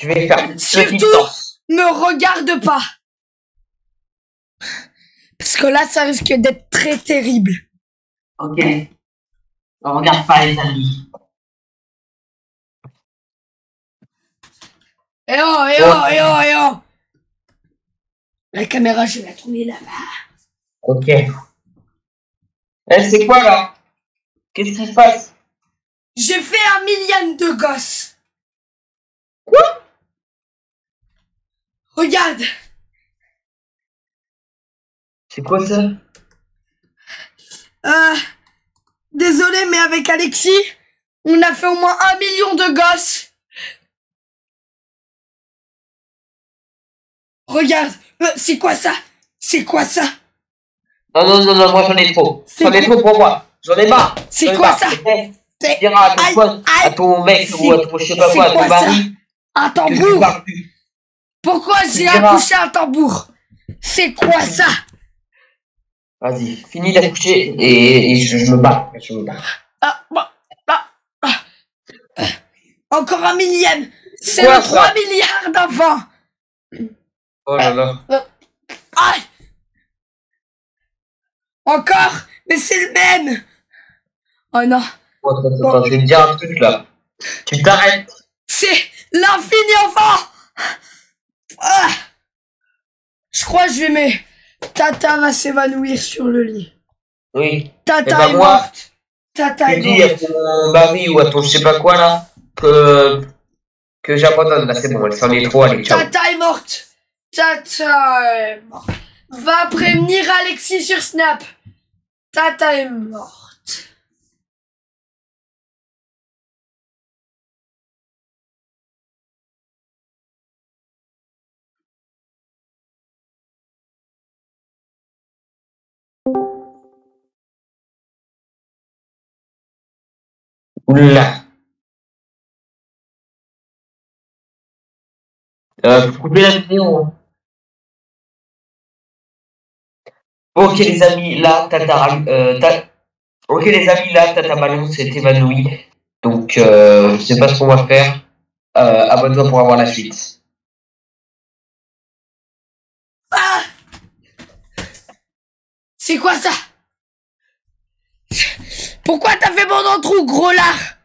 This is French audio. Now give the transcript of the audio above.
Je vais faire une Surtout-. Me regarde pas. Parce que là, ça risque d'être très terrible. Ok. On regarde pas les amis. Eh oh, eh oh, eh oh, eh oh. La caméra, je vais la tourner là-bas. Ok. Eh, c'est quoi là? Qu'est-ce qui se passe? J'ai fait un million de gosses. Quoi? Regarde. C'est quoi ça? Euh, désolé, mais avec Alexis, on a fait au moins un million de gosses. Regarde, euh, c'est quoi ça? C'est quoi ça? Non, non, non, non, moi j'en ai trop. J'en ai trop pour moi. J'en ai marre. C'est quoi marre. ça? Eh, C'est Tu diras à ton, pote, à ton mec ou à ton, je sais pas c'est quoi, à ton mari, un que tu tambour parles plus. Pourquoi j'ai accouché un tambour? C'est quoi ça? Vas-y, finis d'accoucher et, et je, je me bats. Je me bats. ah, bah, ah, ah. Encore un millième C'est Quoi, le ça 3 milliards d'enfants Oh là là. Aïe Encore Mais c'est le même Oh non Oh, attends, attends, attends, je vais te dire un truc là. Tu t'arrêtes. C'est l'infini enfant Ah Je crois que je vais me... Tata va s'évanouir sur le lit. Oui. Tata Eh ben est moi, morte. Tata Tu est dis à morte. ton mari ou à ton je sais pas quoi là que, que j'abandonne. Là, c'est bon, elle s'en est trop, allez, ciao. Tata est morte. Tata est morte. Va prévenir Alexis sur Snap. Tata est morte. Oula. Euh, couper la vidéo. Ok les amis, là, Tata, euh, ta- ok les amis, là, Tata Ballon s'est évanoui. Donc, euh, je sais pas ce qu'on va faire. Euh, abonne-toi pour avoir la suite. Ah C'est quoi ça Pourquoi t'as fait mon trou, gros lard?